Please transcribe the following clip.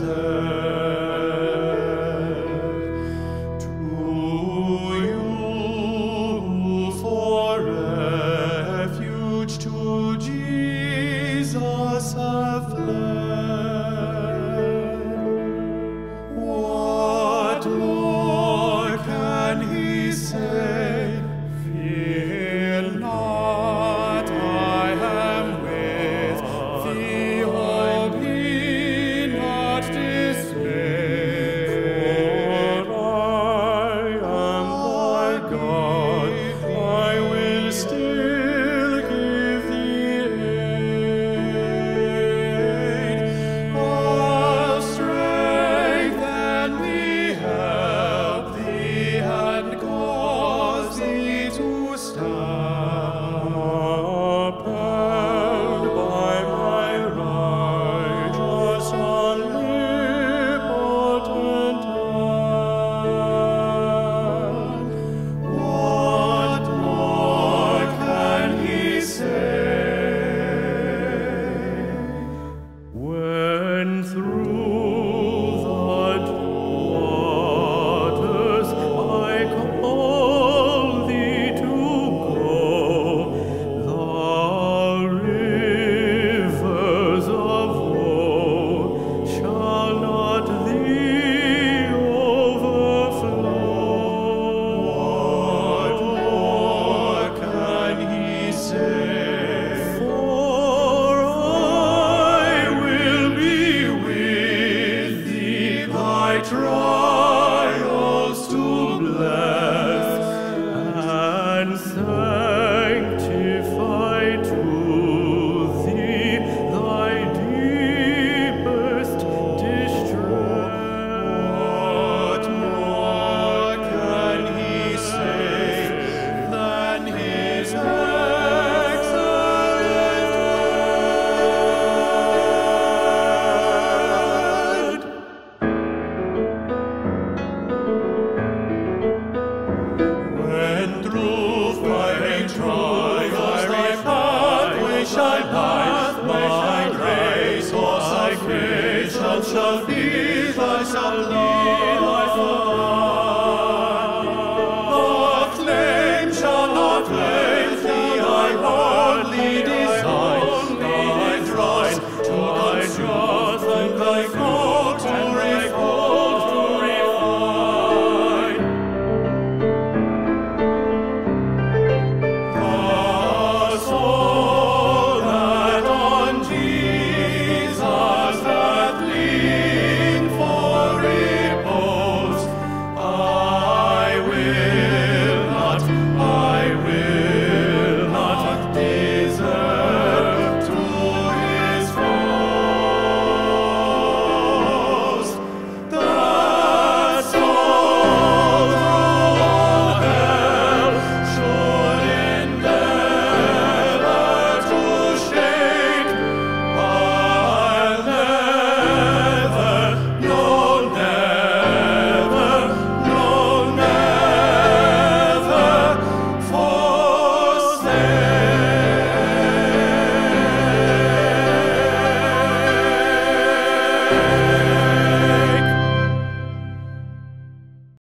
answer. Through trials to bless praise shall, be thy salvation. The flame shall not quench thee, thy holy